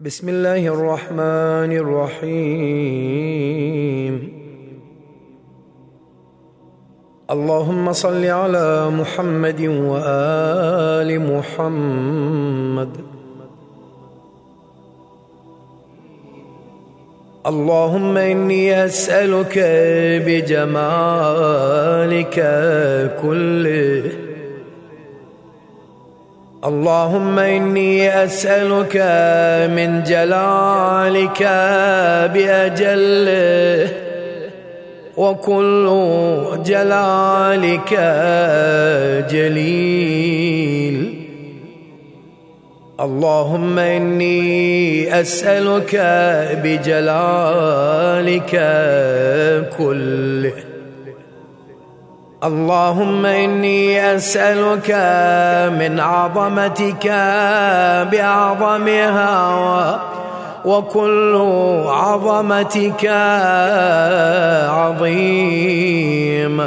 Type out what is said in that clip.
بسم الله الرحمن الرحيم. اللهم صل على محمد وآل محمد. اللهم إني أسألك بجمالك كله. اللهم إني أسألك من جلالك باجله وكل جلالك جليل. اللهم إني أسألك بجلالك كله. اللهم إني أسألك من عظمتك باعظمها وكل عظمتك عظيم.